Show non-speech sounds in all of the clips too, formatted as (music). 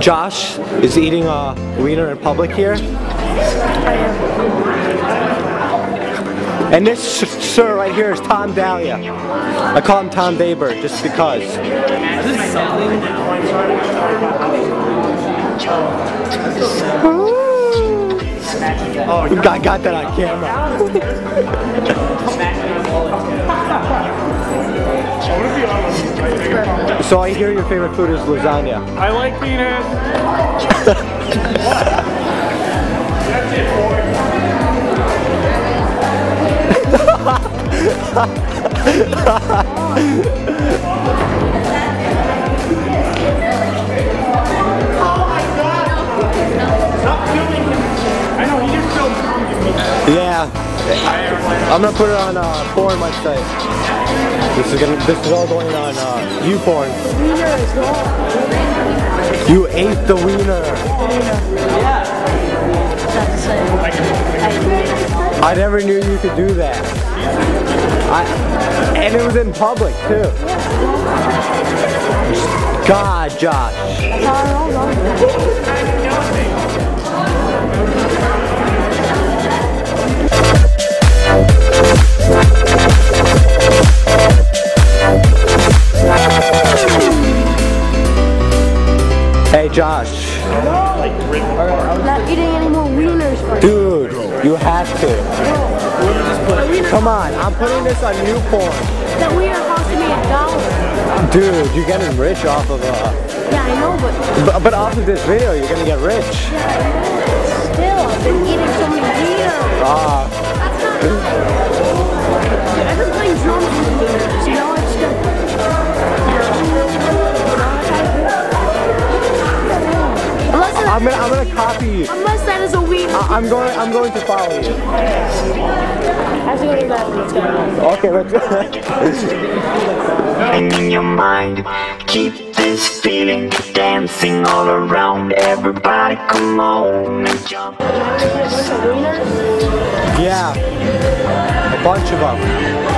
Josh is eating a wiener in public here. And this sir right here is Tom Dahlia. I call him Tom Baber just because. Oh, I got that on camera. (laughs) so I hear your favorite food is lasagna. I like penis. That's it, Yeah. I'm gonna put it on uh, porn website. This is gonna. This is all going on uh, YouPorn. You ate the wiener. Yeah. I never knew you could do that. I, and it was in public too. God, Josh. Josh. Not eating any more wieners for Dude, you have to. Come on, I'm putting this on new porn. That wiener me a dollar. Dude, you're getting rich off of uh Yeah, I know, but but, but off of this video you're gonna get rich. still, I've been eating so many wieners. Ah, I've been playing drums with wieners, you know, it's good. I'm gonna I'm gonna copy you. unless that is a wiener. I- I'm going I'm going to follow you. I have to go to the bathroom, let's go. Okay, let's And in your mind, keep this feeling dancing all around. Everybody, come on and jump. Yeah. A bunch of them.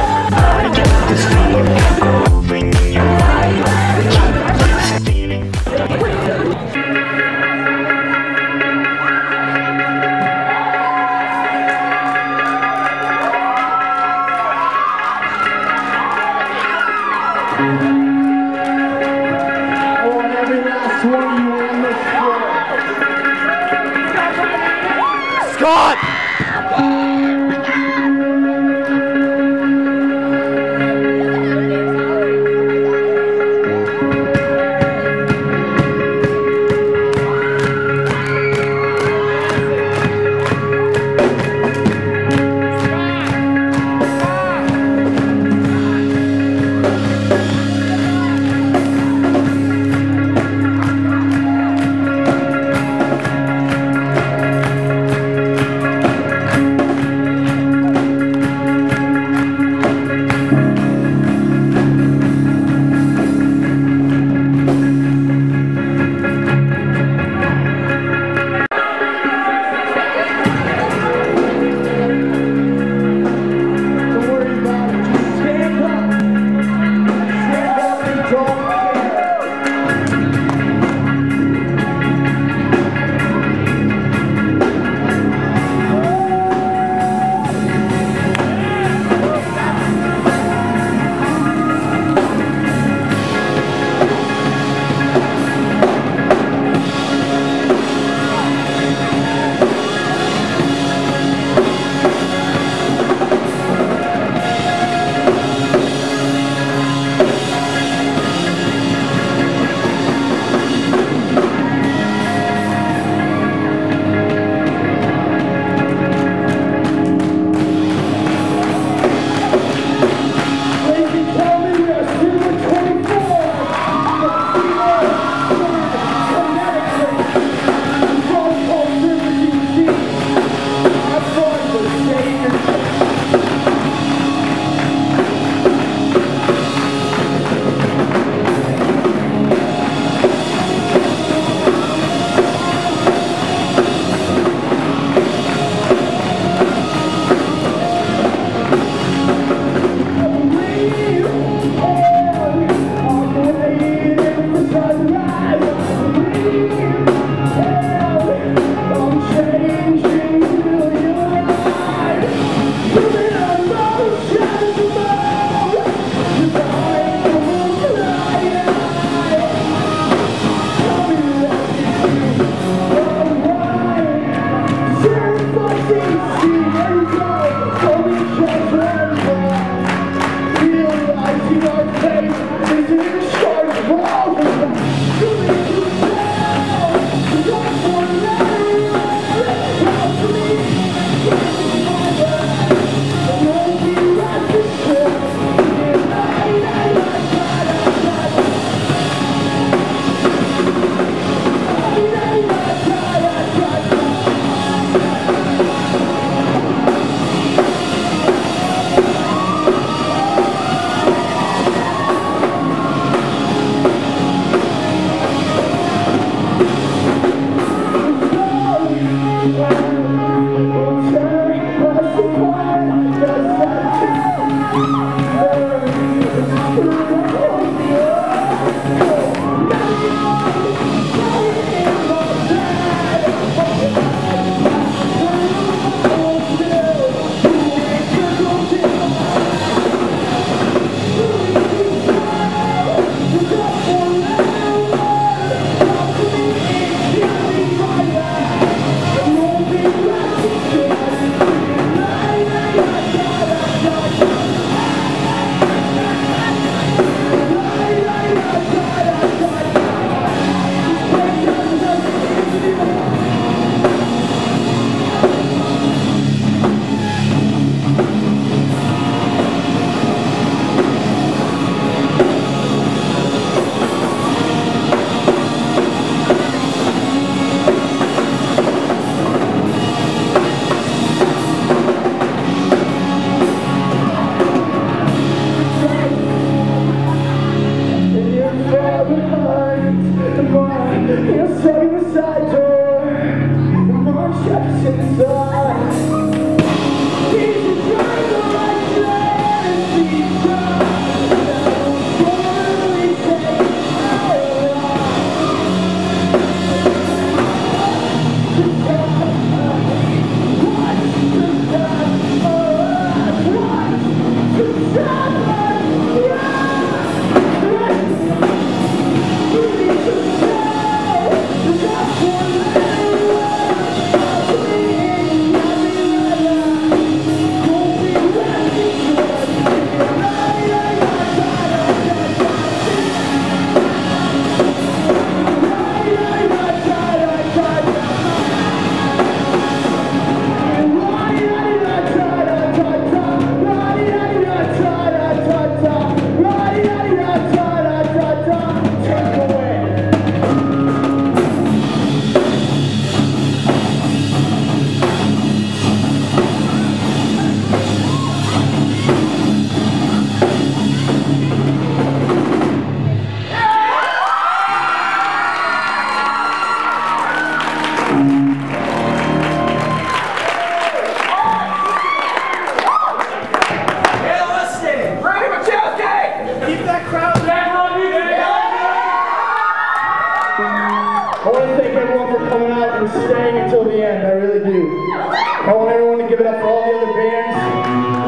I want to thank everyone for coming out and staying until the end. I really do. I want everyone to give it up for all the other bands.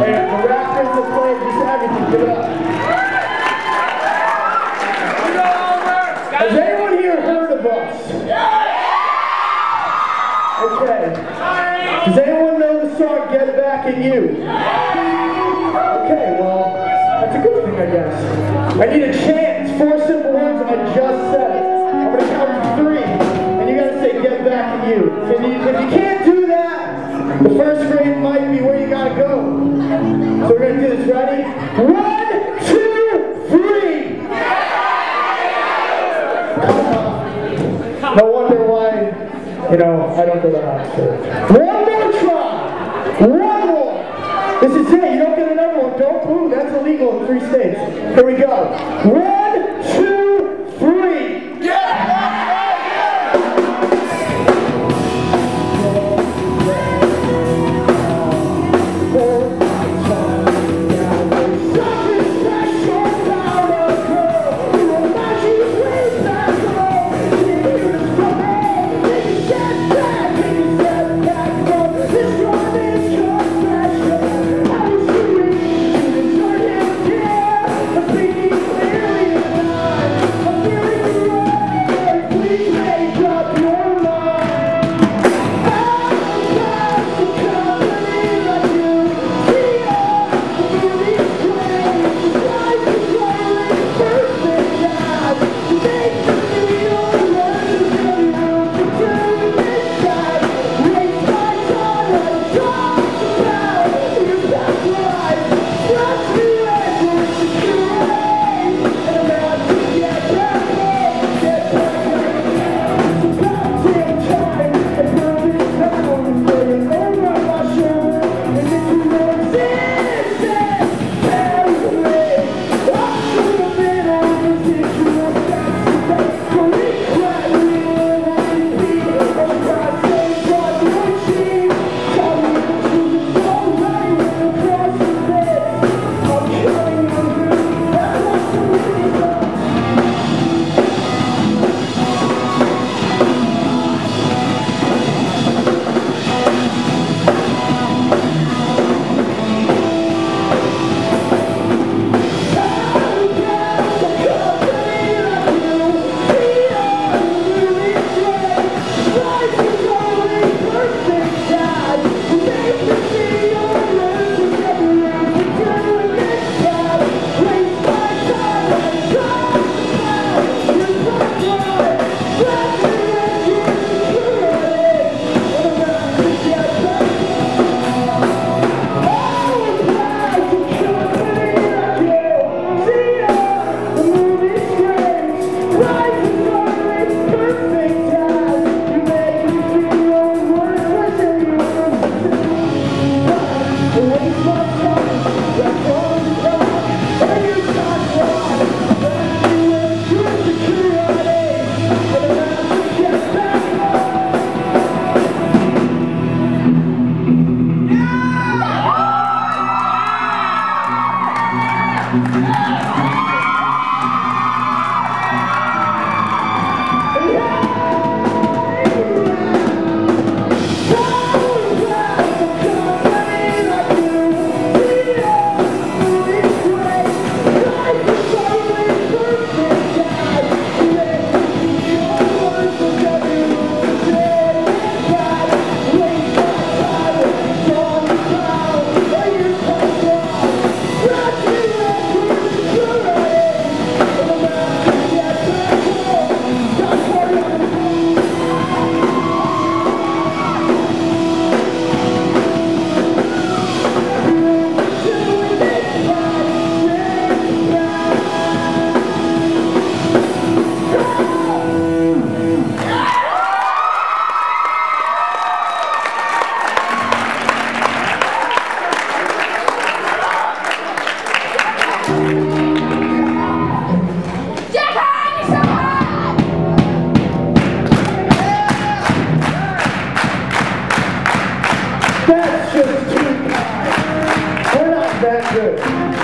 And the Raptors, that play, just everything. Give it up. Has anyone here heard of us? Okay. Does anyone know the song Get Back at You? Okay, well, that's a good thing, I guess. I need a chance, four simple words, and I just said it. At You. If you can't do that, the first grade might be where you got to go. So we're to do this. Ready? One, two, three. No wonder why, you know, I don't go to Oxford. One more try. One more. This is it. You don't get another one. Don't move. That's illegal in three states. Here we go. One, good.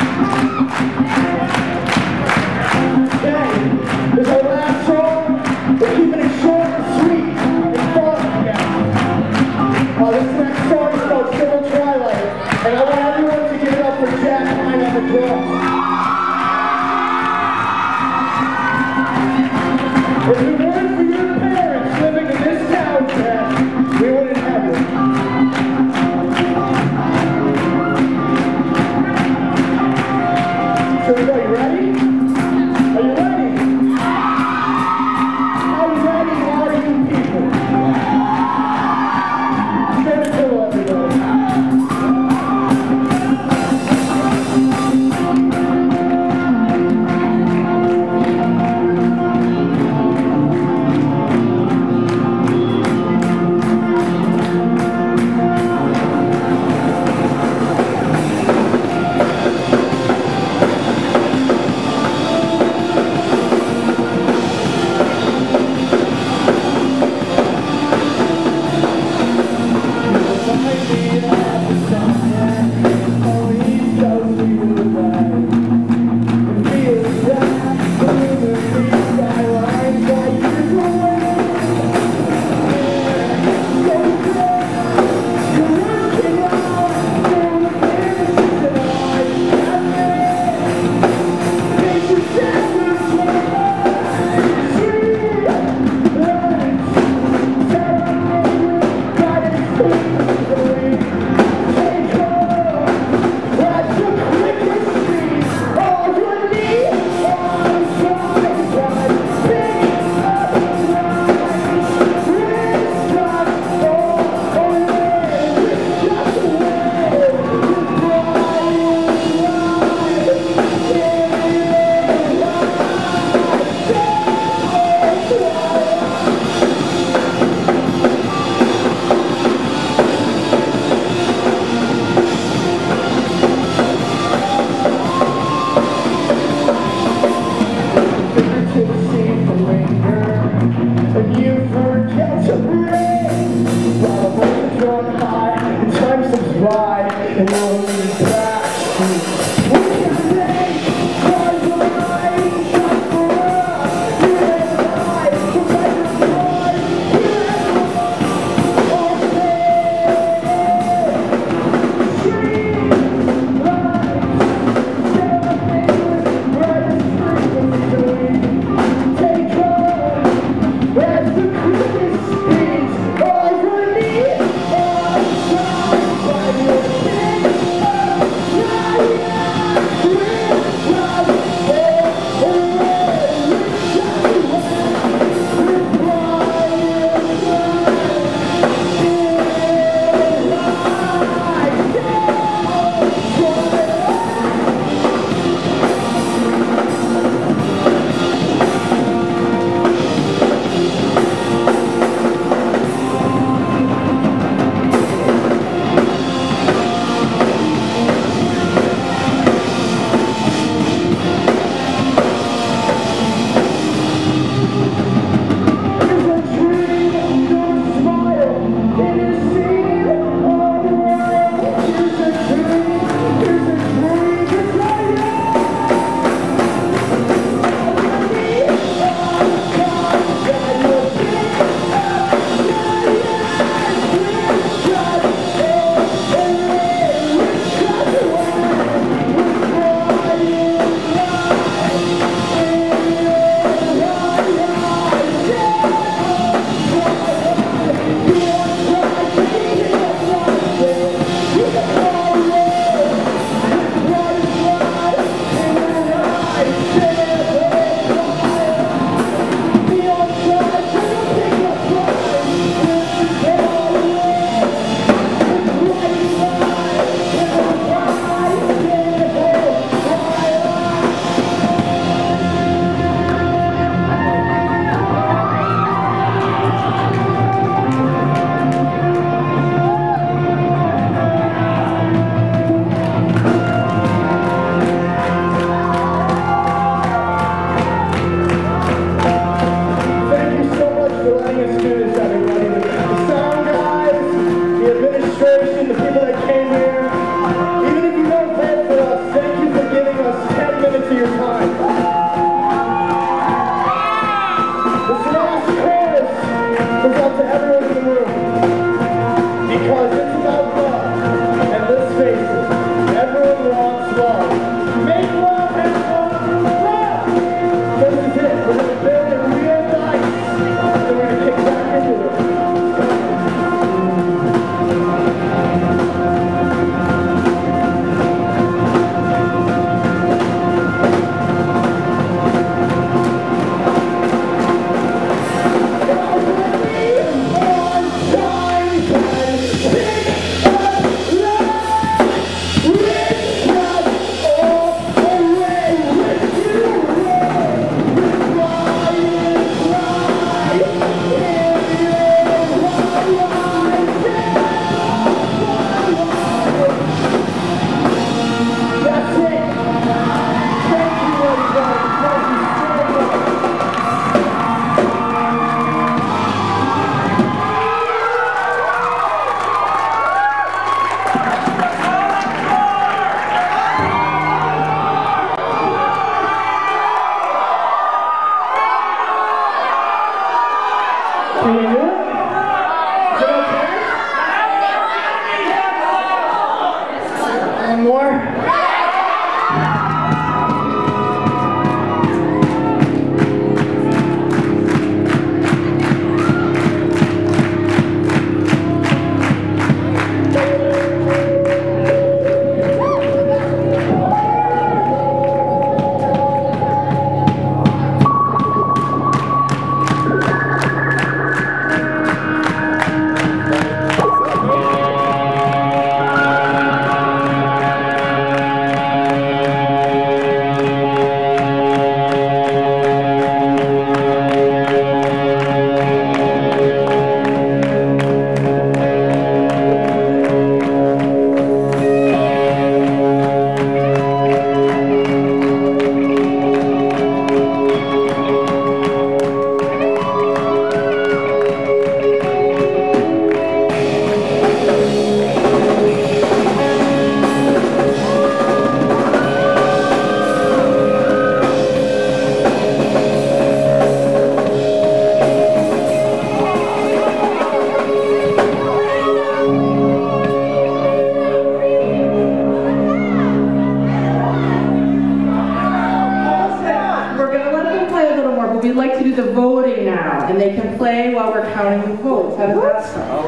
We'd like to do the voting now, and they can play while we're counting the votes. How does that sound?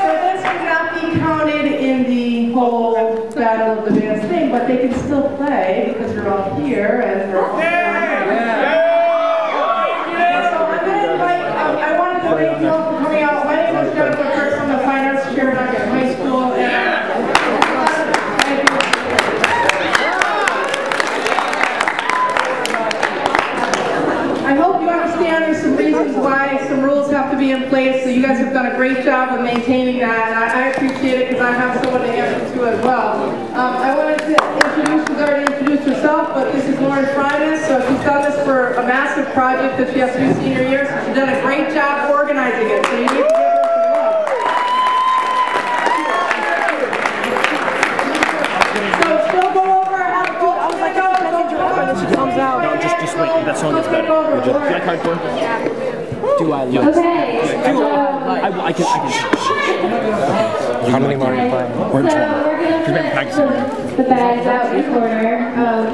So this would not be counted in the whole Battle of the Bands thing, but they can still play because you're all here and we're all So I'm gonna invite, um, I wanted to thank you all for coming out. My name is Jennifer Kurtz, I'm the fine arts chair at Ogden High School. and- Thank you. I hope you understand there's some reasons why some rules have to be in place, so you guys have done a great job of maintaining that, and I I appreciate it because I have someone to answer to as well. Um, I wanted to introduce, she's already introduced herself, but this is Lauren Fryman, so she's done this for a massive project that she has to do senior year, so she's done a great job organizing it, so you need to give her some love. So still go over, have a go, I was like, oh, go, go, comes out. No, just, just wait. That song is better. Go over. Jack Hardcore. Do I love Okay, so, I, I can, I can. How many more are you playing? we're gonna been practicing. the bags out in the corner of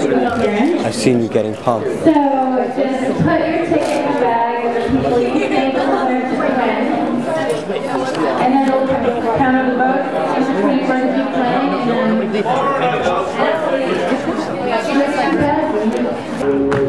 the. I've seen you getting pumped. So just put your ticket in the bag of the people you think will learn to win. And then we'll count on the votes, and the 24 to keep playing, and then... Uh, just like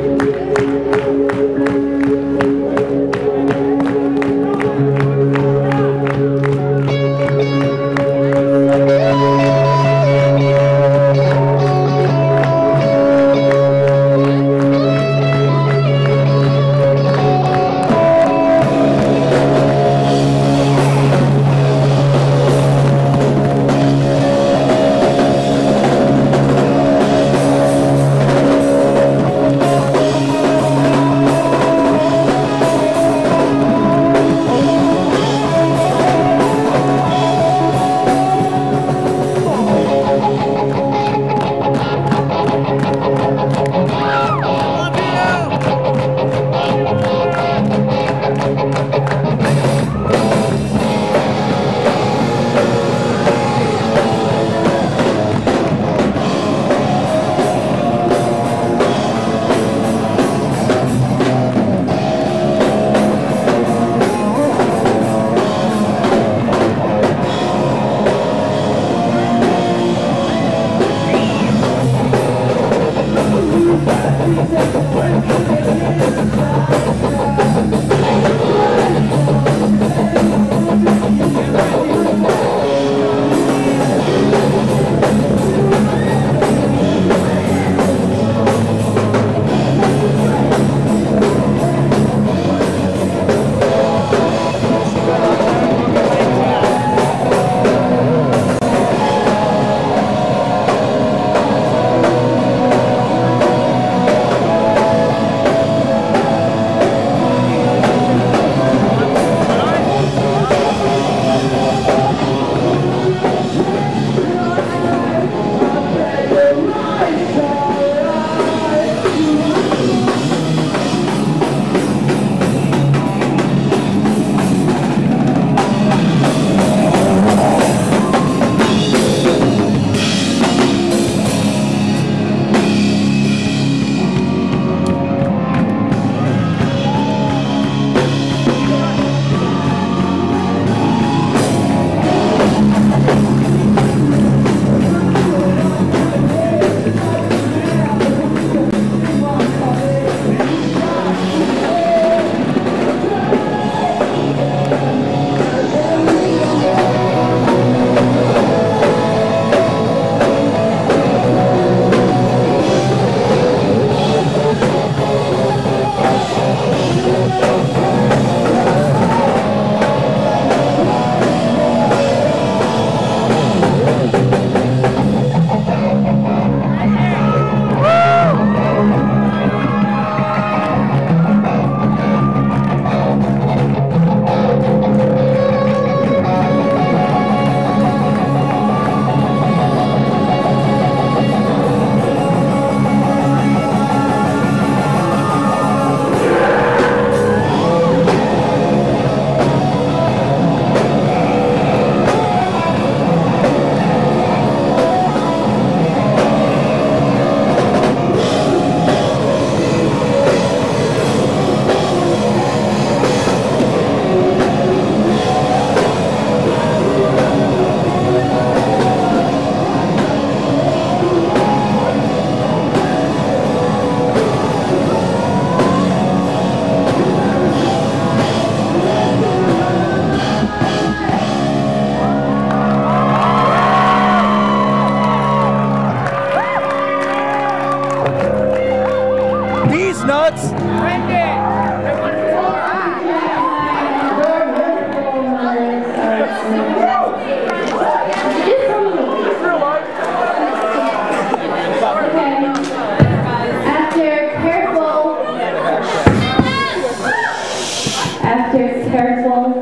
careful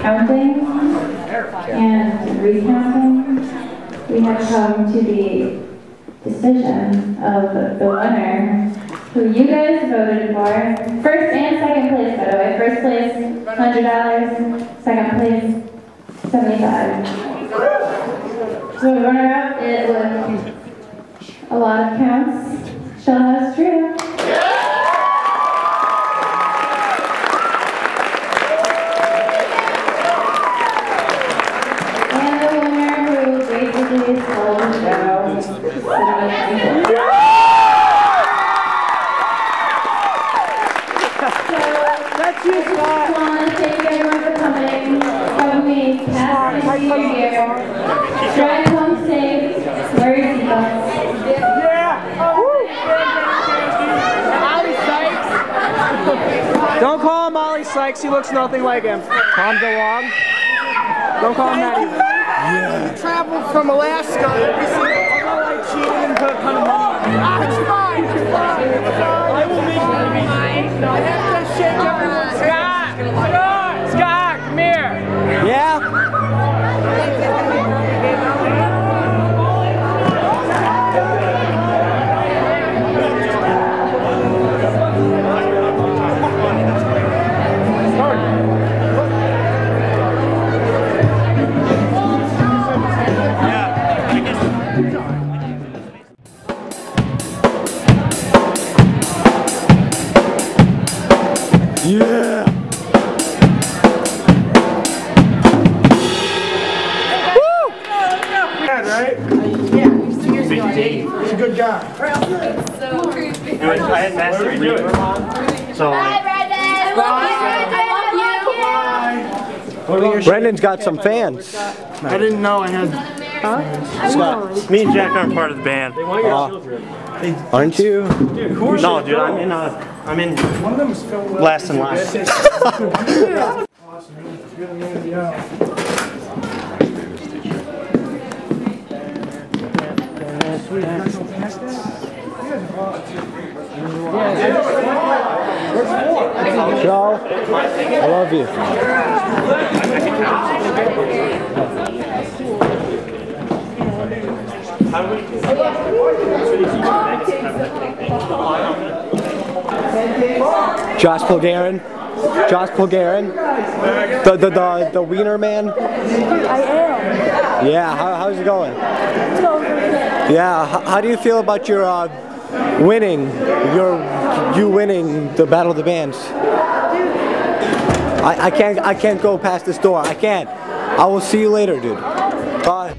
counting and recounting, we have come to the decision of the winner, who you guys voted for. First and second place, by the way. First place, hundred dollars. Second place, seventy-five. So the runner-up it with a lot of counts. Shell House Trio. Drive home safe. Wear your seatbelts. Don't call him Molly Sykes. He looks nothing like him. Tom DeLonge. Don't call him that either. Traveled from Alaska every single I cheated and put a ton of money. Ah, it's fine, it's fine. I will make it. I have to shake everyone's Scott! I had mastered reading. So like, Brendan's got some fans. I didn't know I had. Scott, me and Jack aren't part of the band. uh, aren't you? who No, dude, I'm in uh, I'm in last and last. Joe, I love you. Josh Polgarin. Josh Polgarin. The, the, the, the wiener man. I am. Yeah, how, how's it going? It's going. Yeah, how, how do you feel about your uh, winning, you're you winning the Battle of the Bands? I, I can't I can't go past this door. I can't. I will see you later, dude. Bye.